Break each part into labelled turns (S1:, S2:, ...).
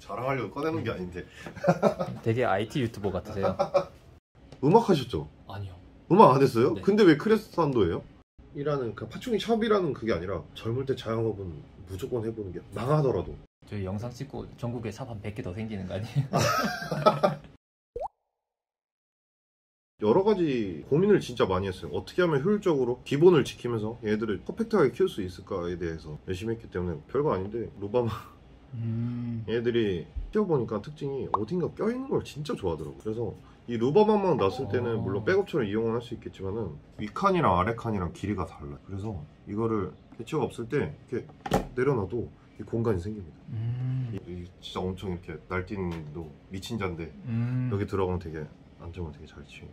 S1: 자랑하려고 꺼내는 게 아닌데
S2: 되게 IT 유튜버 같으세요.
S1: 음악 하셨죠?
S2: 아니요.
S1: 음악 안 했어요?
S2: 네.
S1: 근데 왜 크레스탄도예요? 이라는 그 파충이 샵이라는 그게 아니라 젊을 때 자영업은 무조건 해보는 게 망하더라도
S2: 저희 영상 찍고 전국에 샵 한 100개 더 생기는 거 아니에요?
S1: 여러 가지 고민을 진짜 많이 했어요. 어떻게 하면 효율적으로 기본을 지키면서 얘들을 퍼펙트하게 키울 수 있을까에 대해서 열심히 했기 때문에 별거 아닌데 루바마
S2: 음.
S1: 얘들이 키워보니까 특징이 어딘가 껴있는 걸 진짜 좋아하더라고요. 그래서 이 루바마만 났을 때는
S2: 어.
S1: 물론 백업처럼 이용을 할 수 있겠지만은 위칸이랑 아래칸이랑 길이가 달라요. 그래서 이거를 개체가 없을 때 이렇게 내려놔도 이 공간이 생깁니다.
S2: 음.
S1: 이, 이 진짜 엄청 이렇게 날뛰는 도 미친 자인데
S2: 음.
S1: 여기 들어가면 되게 안정을 되게 잘 치요.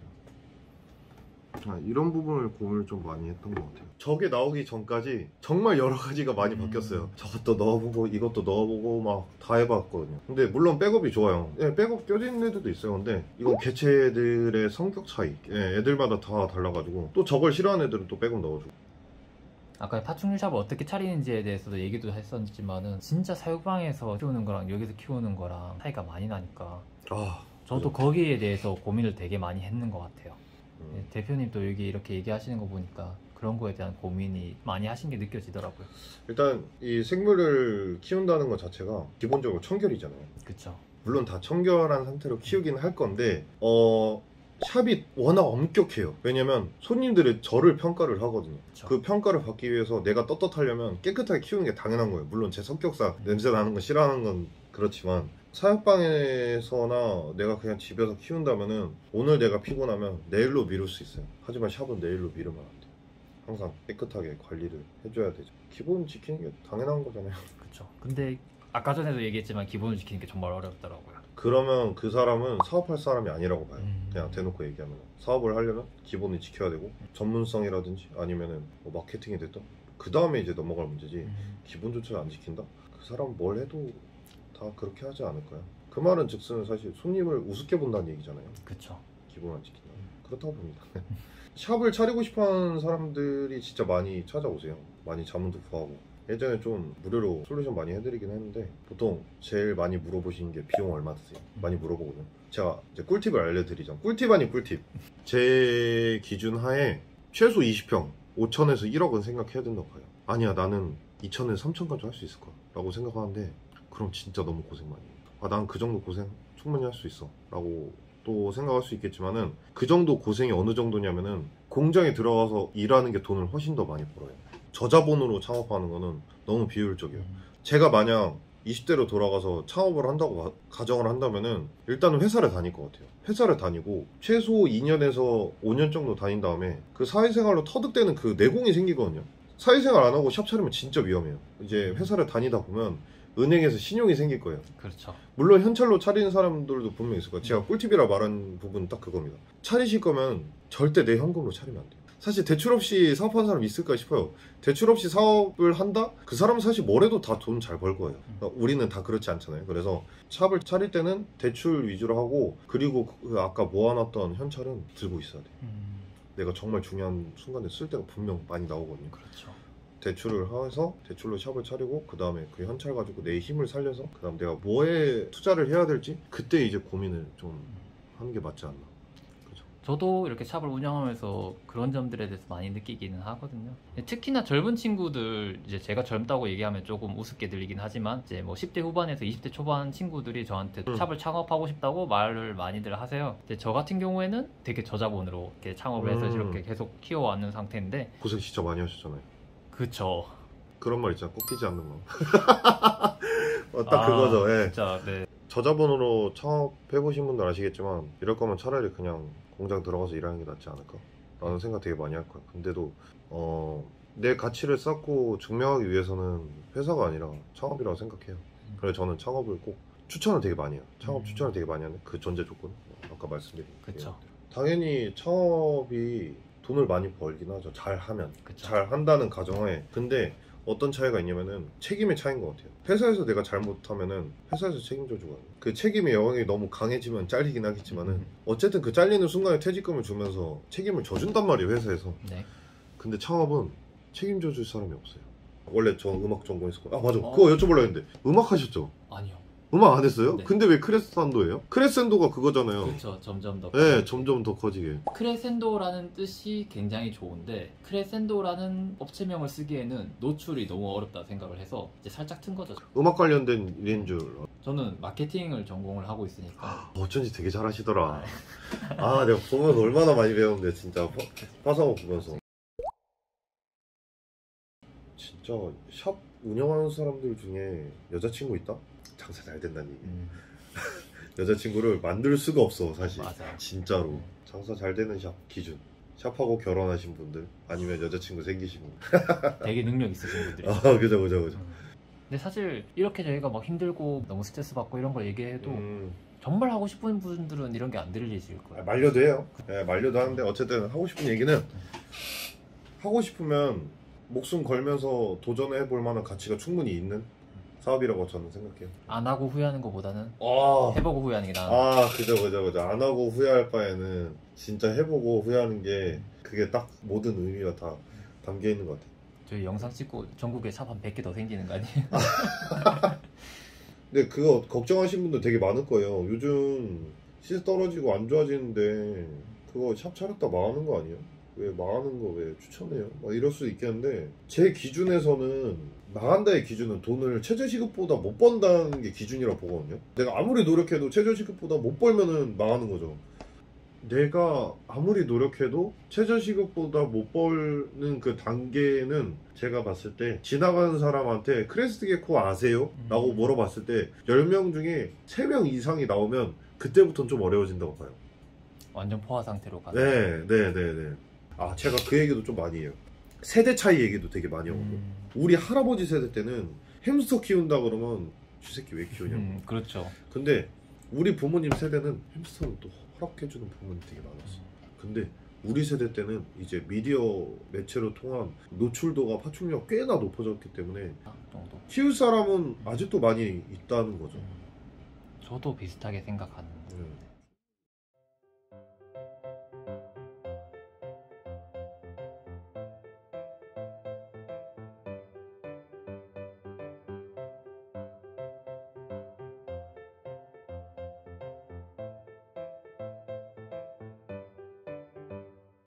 S1: 아, 이런 부분을 고민을 좀 많이 했던 것 같아요. 저게 나오기 전까지 정말 여러 가지가 많이
S2: 음.
S1: 바뀌었어요. 저것도 넣어보고 이것도 넣어보고 막 다 해봤거든요. 근데 물론 백업이 좋아요. 예, 백업 껴진 애들도 있어요. 근데 이건 개체들의 성격 차이. 예, 애들마다 다 달라가지고 또 저걸 싫어하는 애들은 또 백업 넣어주고.
S2: 아까 파충류 샵을 어떻게 차리는지에 대해서도 얘기도 했었지만은 진짜 사육방에서 키우는 거랑 여기서 키우는 거랑 차이가 많이 나니까
S1: 아,
S2: 저도 거기에 대해서 고민을 되게 많이 했는 것 같아요.
S1: 음.
S2: 네, 대표님도 여기 이렇게 얘기하시는 거 보니까 그런 거에 대한 고민이 많이 하신 게 느껴지더라고요.
S1: 일단 이 생물을 키운다는 것 자체가 기본적으로 청결이잖아요.
S2: 그쵸?
S1: 물론 다 청결한 상태로 키우긴 할 건데 어 샵이 워낙 엄격해요 왜냐면 손님들이 저를 평가를 하거든요
S2: 그쵸.
S1: 그 평가를 받기 위해서 내가 떳떳하려면 깨끗하게 키우는 게 당연한 거예요 물론 제 성격상 냄새 나는 거 싫어하는 건 그렇지만 사육방에서나 내가 그냥 집에서 키운다면은 오늘 내가 피곤하면 내일로 미룰 수 있어요 하지만 샵은 내일로 미루면 안 돼요 항상 깨끗하게 관리를 해줘야 되죠 기본 지키는 게 당연한 거잖아요
S2: 그쵸. 근데 아까 전에도 얘기했지만 기본을 지키는 게 정말 어렵더라고요.
S1: 그러면 그 사람은 사업할 사람이 아니라고 봐요.
S2: 음.
S1: 그냥 대놓고 얘기하면 사업을 하려면 기본을 지켜야 되고 전문성이라든지 아니면은 뭐 마케팅이 됐든 그 다음에 이제 넘어갈 문제지
S2: 음.
S1: 기본조차 안 지킨다? 그 사람 뭘 해도 다 그렇게 하지 않을까요? 그 말은 즉슨 사실 손님을 우습게 본다는 얘기잖아요.
S2: 그쵸.
S1: 기본 안 지킨다. 그렇다고 봅니다. 샵을 차리고 싶어하는 사람들이 진짜 많이 찾아오세요. 많이 자문도 구하고. 예전에 좀 무료로 솔루션 많이 해드리긴 했는데 보통 제일 많이 물어보시는 게 비용 얼마 드세요? 많이 물어보거든요. 제가 이제 꿀팁을 알려드리죠. 꿀팁 아닌 꿀팁. 제 기준 하에 최소 20평, 5천에서 1억은 생각해야 된다고 봐요. 아니야, 나는 2천에서 3천까지 할 수 있을 거야. 라고 생각하는데 그럼 진짜 너무 고생 많이 해요. 아, 난 그 정도 고생 충분히 할 수 있어. 라고 또 생각할 수 있겠지만은 그 정도 고생이 어느 정도냐면은 공장에 들어가서 일하는 게 돈을 훨씬 더 많이 벌어요. 저자본으로 창업하는 거는 너무 비효율적이에요.
S2: 음.
S1: 제가 만약 20대로 돌아가서 창업을 한다고 가- 가정을 한다면은 일단은 회사를 다닐 것 같아요. 회사를 다니고 최소 2년에서 5년 정도 다닌 다음에 그 사회생활로 터득되는 그 내공이 생기거든요. 사회생활 안 하고 샵 차리면 진짜 위험해요. 이제 회사를 다니다 보면 은행에서 신용이 생길 거예요.
S2: 그렇죠.
S1: 물론 현찰로 차리는 사람들도 분명히 있을 거예요. 제가 꿀팁이라 말한 부분은 딱 그겁니다. 차리실 거면 절대 내 현금으로 차리면 안 돼요. 사실 대출 없이 사업하는 사람 있을까 싶어요. 대출 없이 사업을 한다? 그 사람은 사실 뭘 해도 다 돈 잘 벌 거예요. 그러니까 우리는 다 그렇지 않잖아요. 그래서 샵을 차릴 때는 대출 위주로 하고 그리고 그 아까 모아놨던 현찰은 들고 있어야 돼 요.
S2: 음.
S1: 내가 정말 중요한 순간에 쓸 때가 분명 많이 나오거든요.
S2: 그렇죠.
S1: 대출을 해서 대출로 샵을 차리고 그 다음에 그 현찰 가지고 내 힘을 살려서 그 다음 내가 뭐에 투자를 해야 될지 그때 이제 고민을 좀 하는 게 맞지 않나 그죠
S2: 저도 이렇게 샵을 운영하면서 그런 점들에 대해서 많이 느끼기는 하거든요. 특히나 젊은 친구들, 이제 제가 젊다고 얘기하면 조금 우습게 들리긴 하지만, 이제 뭐 10대 후반에서 20대 초반 친구들이 저한테
S1: 음.
S2: 샵을 창업하고 싶다고 말을 많이들 하세요. 근데 저 같은 경우에는 되게 저자본으로 이렇게 창업을 해서
S1: 음.
S2: 이렇게 계속 키워왔는 상태인데,
S1: 고생 진짜 많이 하셨잖아요
S2: 그쵸.
S1: 그런 말 있잖아 꺾이지 않는 마음 어, 딱
S2: 아,
S1: 그거죠 예.
S2: 진짜, 네.
S1: 저자본으로 창업해보신 분들 아시겠지만 이럴 거면 차라리 그냥 공장 들어가서 일하는 게 낫지 않을까 라는 생각 되게 많이 할 거야 근데도 어, 내 가치를 쌓고 증명하기 위해서는 회사가 아니라 창업이라고 생각해요 그래서 저는 창업을 꼭 추천을 되게 많이 해요 창업
S2: 음.
S1: 추천을 되게 많이 하는 그 전제 조건 아까 말씀드린
S2: 그쵸.
S1: 게. 당연히 창업이 돈을 많이 벌긴 하죠 잘 하면
S2: 그쵸.
S1: 잘 한다는 가정하에 근데 어떤 차이가 있냐면은 책임의 차이인 것 같아요 회사에서 내가 잘못하면은 회사에서 책임져 주거든요 그 책임의 영역이 너무 강해지면 잘리긴 하겠지만은
S2: 음.
S1: 어쨌든 그 잘리는 순간에 퇴직금을 주면서 책임을 져준단 말이에요 회사에서
S2: 네.
S1: 근데 창업은 책임져 줄 사람이 없어요 원래 저 음악 전공했었고 아 맞아
S2: 어.
S1: 그거 여쭤보려 했는데 음악 하셨죠?
S2: 아니요.
S1: 음악 안 했어요?
S2: 네.
S1: 근데 왜 크레센도예요? 크레센도가 그거잖아요.
S2: 그렇죠. 점점 더.
S1: 네, 점점 더 커지게.
S2: 크레센도라는 뜻이 굉장히 좋은데 크레센도라는 업체명을 쓰기에는 노출이 너무 어렵다 생각을 해서 이제 살짝 튼 거죠.
S1: 음악 관련된 일인 줄.
S2: 저는 마케팅을 전공을 하고 있으니까
S1: 어쩐지 되게 잘하시더라. 아, 내가 보면서 얼마나 많이 배웠는데, 진짜. 화- 화상을 보면서. 진짜 샵 운영하는 사람들 중에 여자친구 있다? 장사 잘 된다는 얘기.
S2: 음,
S1: 여자친구를 만들 수가 없어, 사실.
S2: 맞아요.
S1: 진짜로. 장사 잘 되는 샵 기준. 샵하고 결혼하신 분들, 아니면 여자친구 생기신 분들.
S2: 되게 능력 있으신 분들이.
S1: 아, 그죠, 그죠, 그죠.
S2: 음. 근데 사실 이렇게 저희가 막 힘들고 너무 스트레스 받고 이런 걸 얘기해도
S1: 음,
S2: 정말 하고 싶은 분들은 이런 게 안 들리실
S1: 아,
S2: 거예요.
S1: 말려도 해요. 예, 말려도 하는데 어쨌든 하고 싶은 얘기는 하고 싶으면 목숨 걸면서 도전해 볼 만한 가치가 충분히 있는 사업이라고 저는 생각해요.
S2: 안 하고 후회하는 것보다는
S1: 아,
S2: 해보고 후회하는 게 나아.
S1: 아, 그죠, 그죠, 그죠. 안 하고 후회할 바에는 진짜 해보고 후회하는 게 그게 딱 모든 의미가 다 담겨 있는 것 같아요.
S2: 저희 영상 찍고 전국에 샵 한 100개 더 생기는 거 아니에요?
S1: 근데 그거 걱정하시는 분들 되게 많을 거예요. 요즘 시세 떨어지고 안 좋아지는데 그거 샵 차렸다 망하는 거 아니에요? 왜 망하는 거 왜 추천해요? 막 이럴 수 있겠는데 제 기준에서는 망한다의 기준은 돈을 최저시급보다 못 번다는 게 기준이라고 보거든요. 내가 아무리 노력해도 최저시급보다 못 벌면은 망하는 거죠. 내가 아무리 노력해도 최저시급보다 못 벌는 그 단계는 제가 봤을 때 지나가는 사람한테 crested gecko 아세요?
S2: 음.
S1: 라고 물어봤을 때 10명 중에 3명 이상이 나오면 그때부터는 좀 어려워진다고 봐요.
S2: 완전 포화 상태로 가서.
S1: 네, 네, 네, 네. 아, 제가 그 얘기도 좀 많이 해요. 세대 차이 얘기도 되게 많이 하거든요.
S2: 음,
S1: 우리 할아버지 세대 때는 햄스터 키운다 그러면 쥐새끼 왜 키우냐고.
S2: 음, 그렇죠.
S1: 근데 우리 부모님 세대는 햄스터를 또 허락해주는 부모님 되게 많았어. 근데 우리 세대 때는 이제 미디어 매체로 통한 노출도가 파충류가 꽤나 높아졌기 때문에
S2: 아.
S1: 키울 사람은 아직도 많이 있다는 거죠.
S2: 음, 저도 비슷하게 생각하는.
S1: 네.